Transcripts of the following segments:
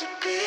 to be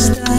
stop.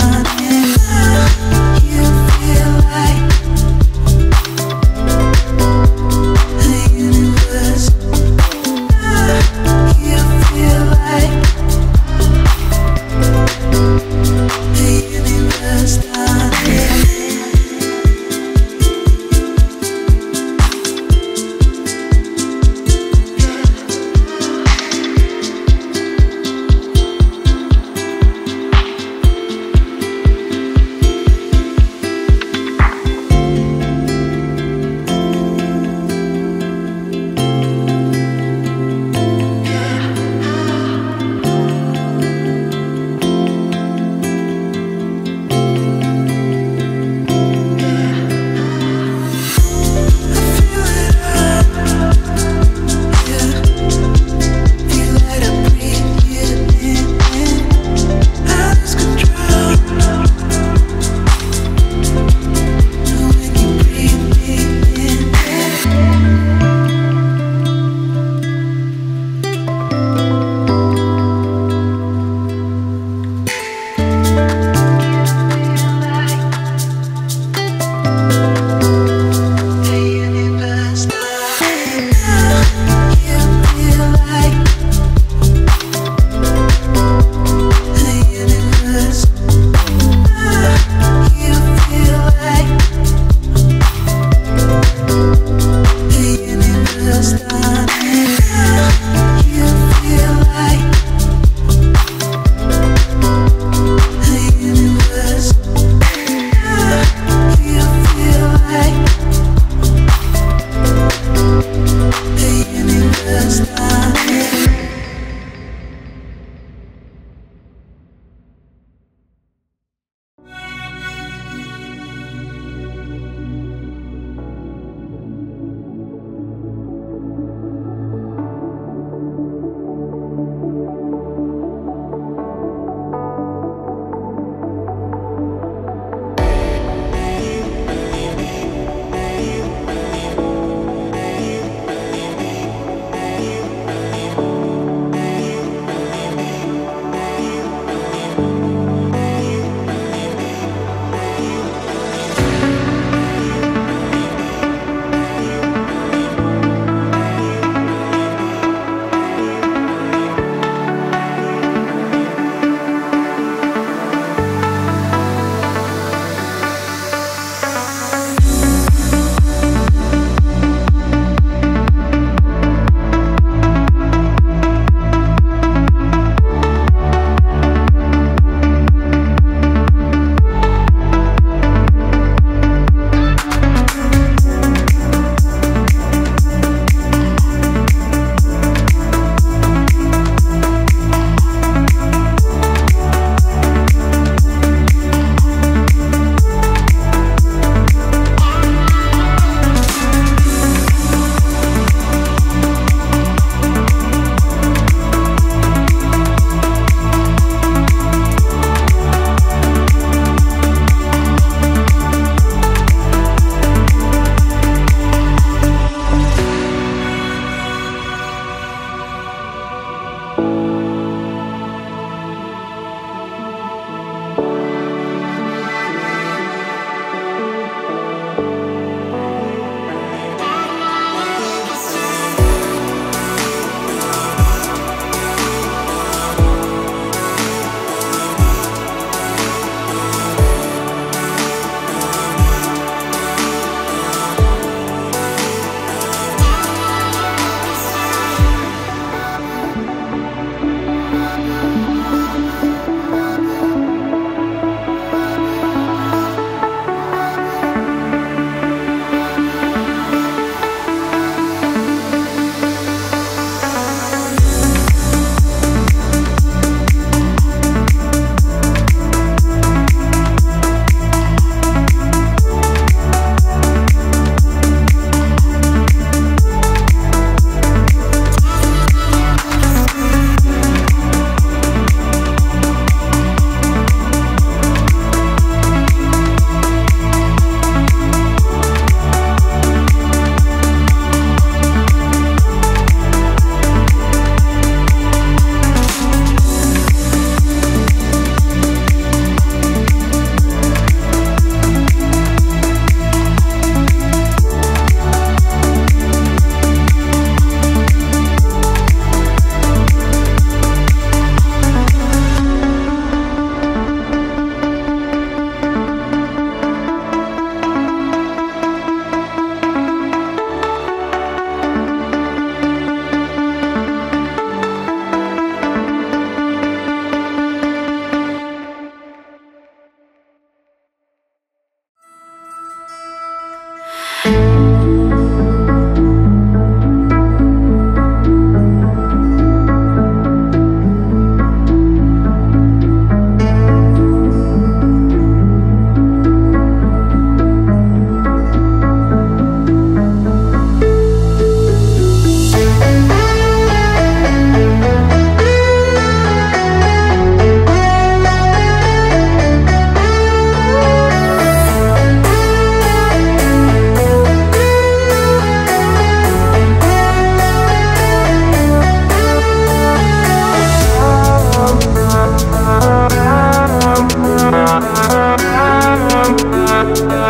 Thank you.